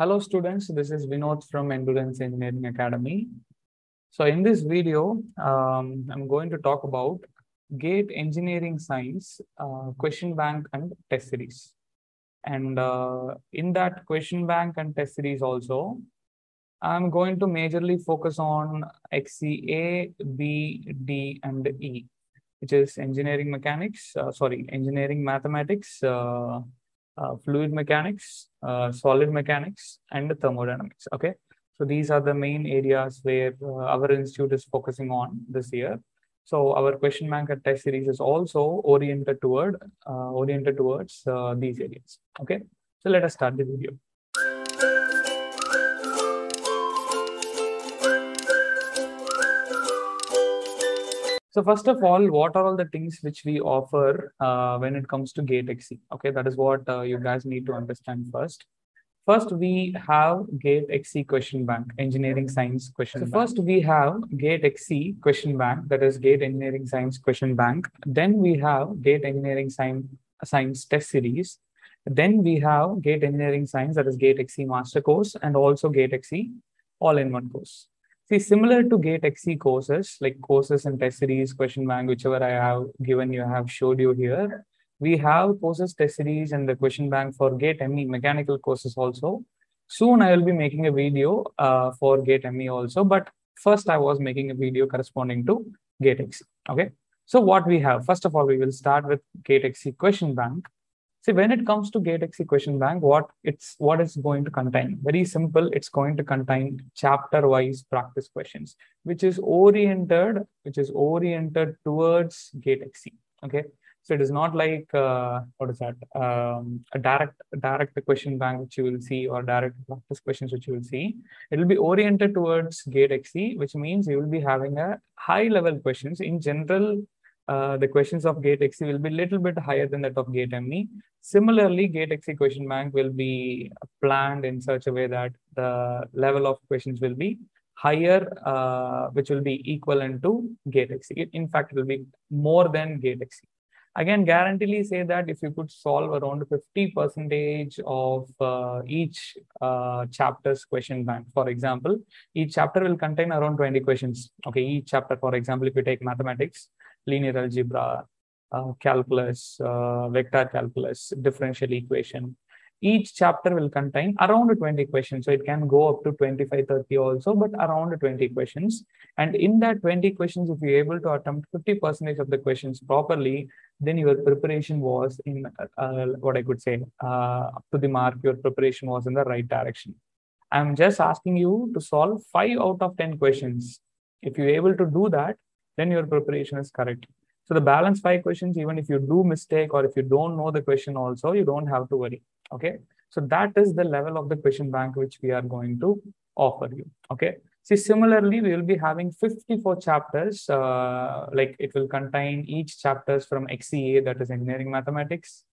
Hello students, this is Vinod from Endurance Engineering Academy. So in this video, um, I'm going to talk about GATE Engineering Science uh, question bank and test series. And uh, in that question bank and test series also, I'm going to majorly focus on XEA, B, D, and E, which is engineering mechanics, uh, sorry, engineering mathematics, uh, fluid mechanics, uh, solid mechanics, and thermodynamics. Okay, so these are the main areas where uh, our institute is focusing on this year. So our question bank and test series is also oriented toward uh, oriented towards uh, these areas. Okay, so let us start the video. So first of all, what are all the things which we offer uh, when it comes to GATE XE? Okay, that is what uh, you guys need to understand first. First, we have GATE XE question bank, engineering science question. So bank. first, we have GATE XE question bank, that is GATE engineering science question bank. Then we have GATE engineering science science test series. Then we have GATE engineering science, that is GATE XE master course, and also GATE XE all-in-one course. See, similar to GATE XE courses, like courses and test series, question bank, whichever I have given you, I have showed you here. We have courses, test series, and the question bank for GATE ME mechanical courses also. Soon I will be making a video uh, for GATE ME also, but first I was making a video corresponding to GATE XE. Okay. So what we have, first of all, we will start with GATE XE question bank. See, when it comes to GATE XE question bank, what it's what it's going to contain? Very simple. It's going to contain chapter-wise practice questions, which is oriented, which is oriented towards GATE XE. Okay. So it is not like uh, what is that? Um, a direct direct question bank which you will see or direct practice questions which you will see. It will be oriented towards GATE XE, which means you will be having a high level questions. In general, uh, the questions of GATE XE will be a little bit higher than that of GATE ME. Similarly, GATE XE question bank will be planned in such a way that the level of questions will be higher, uh, which will be equivalent to GATE XE. In fact, it will be more than GATE XE. Again, guaranteely say that if you could solve around 50 percentage of uh, each uh, chapter's question bank, for example, each chapter will contain around 20 questions. Okay, each chapter, for example, if you take mathematics, linear algebra, uh, calculus, uh, vector calculus, differential equation. Each chapter will contain around 20 questions. So it can go up to 25, 30 also, but around 20 questions. And in that 20 questions, if you're able to attempt 50% of the questions properly, then your preparation was in uh, what I could say, uh, up to the mark, your preparation was in the right direction. I'm just asking you to solve five out of 10 questions. If you're able to do that, then your preparation is correct. So the balance five questions, even if you do mistake or if you don't know the question also, you don't have to worry. Okay. So that is the level of the question bank which we are going to offer you. Okay. See, similarly, we will be having 54 chapters. Uh, like it will contain each chapters from XEA, that is engineering mathematics,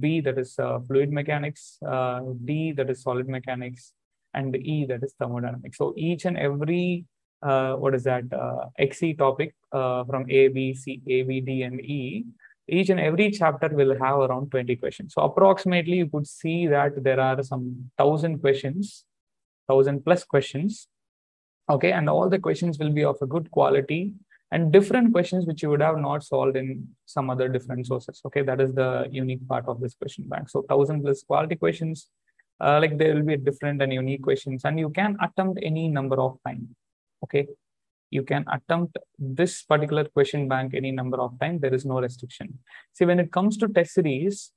B, that is uh, fluid mechanics, uh, D, that is solid mechanics, and E, that is thermodynamics. So each and every uh, what is that uh, topic uh, from A, B, C, A, B, D, and E. Each and every chapter will have around 20 questions. So approximately you could see that there are some thousand questions, thousand plus questions. Okay, and all the questions will be of a good quality and different questions which you would have not solved in some other different sources. Okay, that is the unique part of this question bank. So thousand plus quality questions, uh, like there will be different and unique questions, and you can attempt any number of times okay. You can attempt this particular question bank any number of times there is no restriction. See when it comes to test series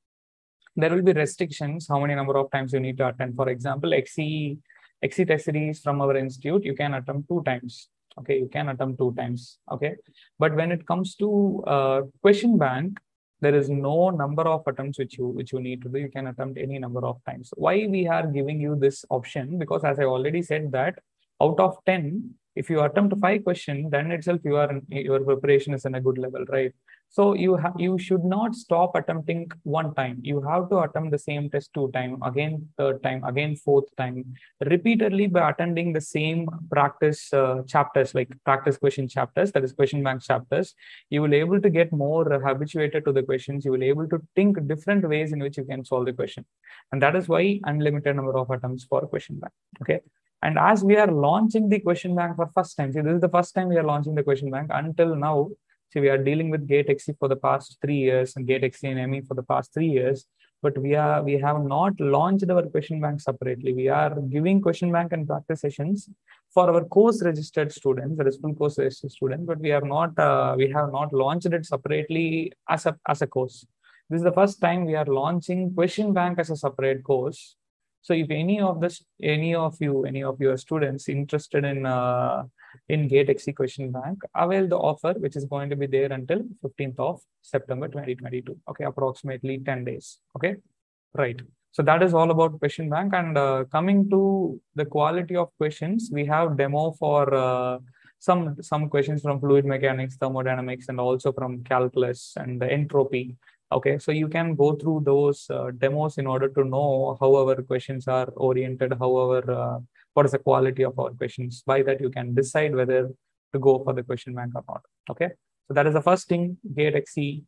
there will be restrictions how many number of times you need to attend. For example xe xe test series from our institute you can attempt two times. Okay you can attempt two times. Okay. But when it comes to uh, question bank there is no number of attempts which you which you need to do. You can attempt any number of times. Why we are giving you this option? Because as i already said that out of 10 if you attempt five questions, then itself you are your preparation is in a good level, right? So you have you should not stop attempting one time. You have to attempt the same test two time, again third time, again fourth time, repeatedly by attending the same practice uh, chapters, like practice question chapters, that is question bank chapters. You will able to get more habituated to the questions. You will able to think different ways in which you can solve the question, and that is why unlimited number of attempts for question bank. Okay. And as we are launching the question bank for first time, see, this is the first time we are launching the question bank. Until now, See, we are dealing with GATE-XE for the past three years and GATE-XE and ME for the past three years, but we are we have not launched our question bank separately. We are giving question bank and practice sessions for our course registered students, full course registered students, but we are not uh, we have not launched it separately as a as a course. This is the first time we are launching question bank as a separate course. So if any of this, any of you, any of your students interested in uh, in GATE-XE question bank, avail the offer, which is going to be there until 15th of September 2022. Okay, approximately 10 days. Okay, right. So that is all about question bank. And uh, coming to the quality of questions, we have demo for uh, some some questions from fluid mechanics, thermodynamics, and also from calculus and the entropy. Okay, so you can go through those uh, demos in order to know how our questions are oriented, how our uh, what is the quality of our questions. By that, you can decide whether to go for the question bank or not. Okay, so that is the first thing, GATE-XE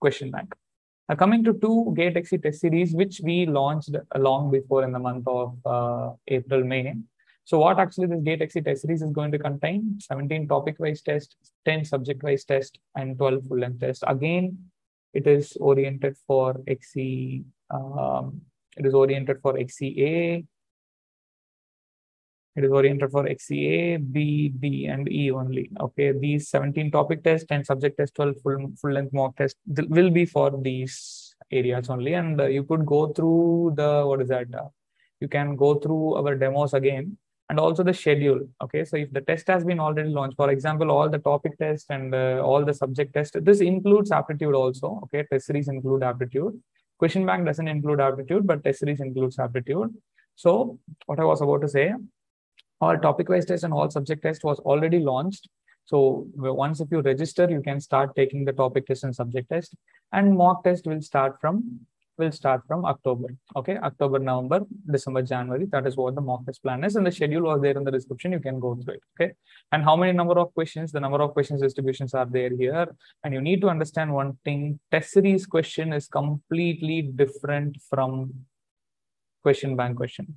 question bank. Now coming to two GATE-XE test series, which we launched long before in the month of uh, April, May. So what actually this GATE-XE test series is going to contain? 17 topic-wise tests, 10 subject-wise tests, and 12 full-length tests. Again, it is oriented for XE, um, it is oriented for XEA, it is oriented for XEA, B, B, and E only. Okay, these 17 topic tests and subject test 12 full, full length mock test will be for these areas only. And uh, you could go through the, what is that? Uh, you can go through our demos again and also the schedule. Okay, so if the test has been already launched, for example, all the topic test and uh, all the subject test, this includes aptitude also. Okay, test series include aptitude. Question bank doesn't include aptitude, but test series includes aptitude. So what I was about to say, all topic wise test and all subject test was already launched. So once if you register, you can start taking the topic test and subject test and mock test will start from will start from October. Okay, October, November, December, January. That is what the mock test plan is. And the schedule was there in the description. You can go through it. Okay. And how many number of questions? The number of questions distributions are there here. And you need to understand one thing. Test series question is completely different from question bank question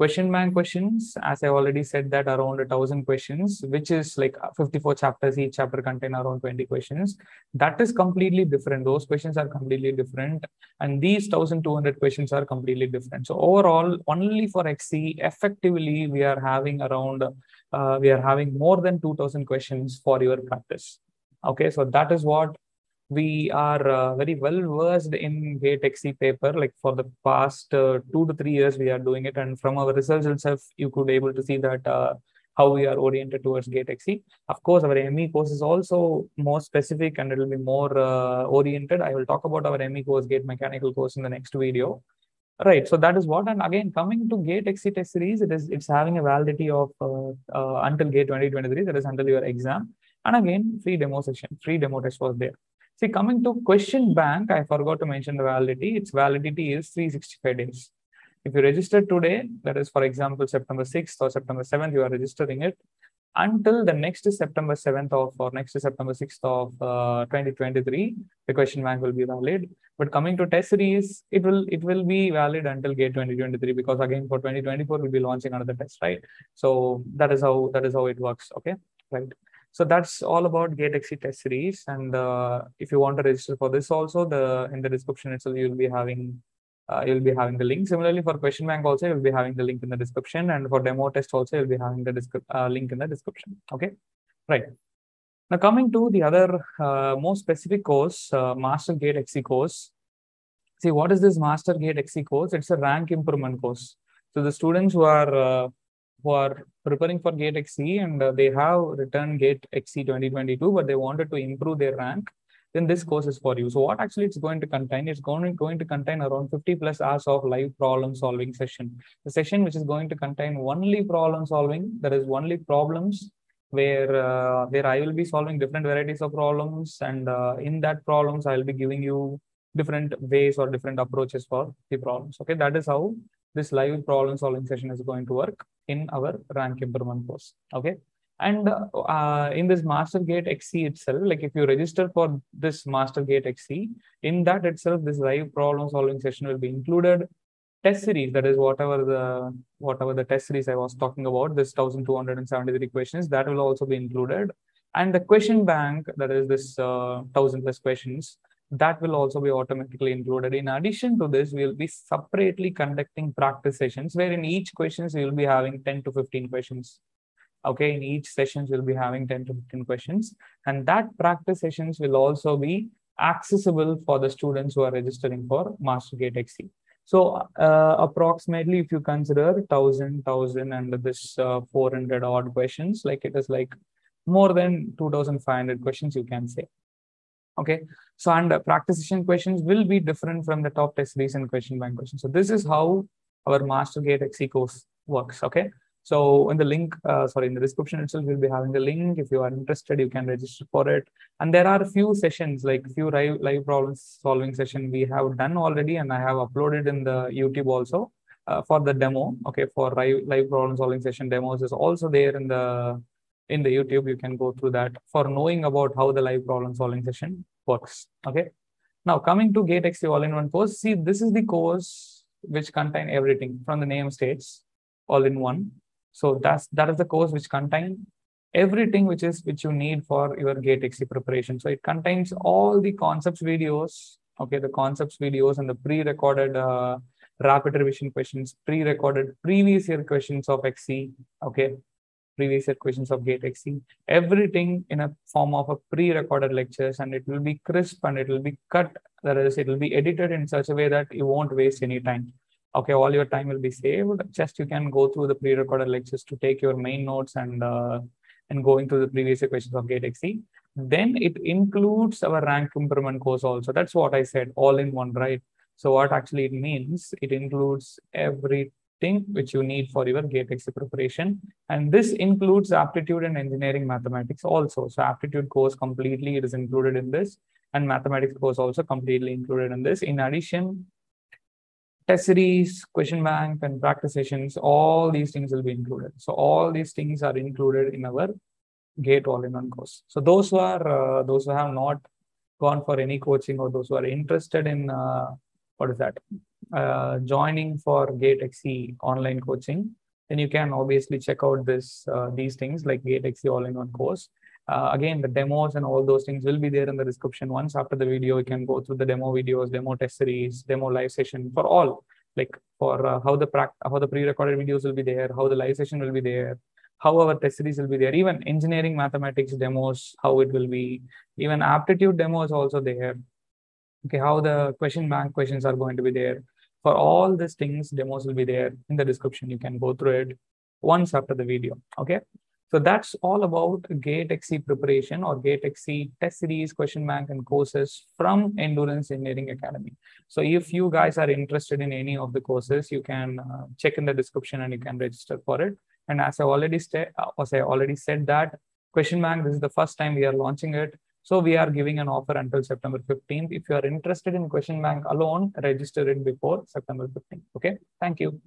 question bank questions as i already said that around a thousand questions which is like 54 chapters each chapter contain around 20 questions. That is completely different. Those questions are completely different. And these 1200 questions are completely different. So overall only for XE effectively we are having around uh, we are having more than 2000 questions for your practice. Okay so that is what we are uh, very well versed in GATE-XE paper. Like for the past uh, two to three years, we are doing it. And from our results itself, you could able to see that uh, how we are oriented towards GATE-XE. Of course, our ME course is also more specific and it will be more uh, oriented. I will talk about our ME course, Gate Mechanical course in the next video. Right. So that is what. And again, coming to GATE-XE test series, it is it's having a validity of uh, uh, until GATE 2023. That is until your exam. And again, free demo session, free demo test was there. See, coming to question bank, I forgot to mention the validity. Its validity is 365 days. If you register today, that is, for example, September 6th or September 7th, you are registering it until the next September 7th of or next September 6th of uh, 2023, the question bank will be valid. But coming to test series, it will it will be valid until gate 2023 because again for 2024 we'll be launching another test, right? So that is how that is how it works. Okay, right. So that's all about GATE-XE test series. And uh, if you want to register for this also, the in the description itself, you'll be having uh, you'll be having the link. Similarly, for question bank also, you'll be having the link in the description. And for demo test also, you'll be having the uh, link in the description. Okay, right. Now coming to the other uh, more specific course, uh, Master GATE-XE course. See, what is this Master GATE-XE course? It's a rank improvement course. So the students who are uh, who are preparing for GATE-XE and uh, they have returned GATE-XE 2022, but they wanted to improve their rank, then this course is for you. So what actually it's going to contain? It's going, going to contain around 50 plus hours of live problem solving session. The session which is going to contain only problem solving, that is only problems where uh, where I will be solving different varieties of problems, and uh, in that problems I will be giving you different ways or different approaches for the problems. Okay, that is how this live problem solving session is going to work in our rank improvement course. Okay. And uh, in this MasterGate XE itself, like if you register for this MasterGate XE, in that itself, this live problem solving session will be included. Test series, that is whatever the whatever the test series I was talking about, this 1273 questions, that will also be included. And the question bank, that is this uh, 1000 plus questions, that will also be automatically included. In addition to this, we'll be separately conducting practice sessions where in each questions, we will be having 10 to 15 questions. Okay, in each sessions, we'll be having 10 to 15 questions. And that practice sessions will also be accessible for the students who are registering for MasterGate XE. So uh, approximately, if you consider 1000, 1000 and this uh, 400 odd questions, like it is like more than 2500 questions, you can say. Okay, so and practice session questions will be different from the top test series and question bank questions. So this is how our MasterGate XE course works. Okay, so in the link, uh, sorry, in the description itself, we'll be having the link. If you are interested, you can register for it. And there are a few sessions, like few live, live problem solving session we have done already, and I have uploaded in the YouTube also uh, for the demo. Okay, for live, live problem solving session demos is also there in the in the YouTube, you can go through that for knowing about how the live problem solving session works. Okay. Now coming to GateXE all-in-one course, see, this is the course which contain everything from the name states all-in-one. So that's that is the course which contain everything which is which you need for your GateXE preparation. So it contains all the concepts videos, okay, the concepts videos and the pre-recorded uh, rapid revision questions, pre-recorded previous year questions of XE, okay, previous year questions of GateXE, everything in a form of a pre-recorded lectures and it will be crisp and it will be cut. That is, it will be edited in such a way that you won't waste any time. Okay, all your time will be saved. Just you can go through the pre-recorded lectures to take your main notes and uh, and going through the previous questions of GateXE. Then it includes our rank improvement course also. That's what I said, all in one, right? So what actually it means, it includes every thing which you need for your GateXE preparation. And this includes aptitude and engineering mathematics also. So aptitude course completely it is included in this and mathematics course also completely included in this. In addition, test series, question bank and practice sessions, all these things will be included. So all these things are included in our GATE all-in-one course. So those who are, uh, those who have not gone for any coaching or those who are interested in, uh, what is that? uh, joining for GateXE online coaching, then you can obviously check out this uh, these things like GateXE all-in-one course. Uh, again, the demos and all those things will be there in the description. Once after the video, you can go through the demo videos, demo test series, demo live session for all, like for uh, how the how the pre-recorded videos will be there, how the live session will be there, how our test series will be there, even engineering mathematics demos, how it will be, even aptitude demos also there. Okay, how the question bank questions are going to be there for all these things, demos will be there in the description. You can go through it once after the video. Okay. So that's all about GateXE preparation or GateXE test series, question bank, and courses from Endurance Engineering Academy. So if you guys are interested in any of the courses, you can uh, check in the description and you can register for it. And as I already uh, as I already said that question bank, this is the first time we are launching it. So we are giving an offer until September 15th. If you are interested in question bank alone, register it before September 15th. Okay. Thank you.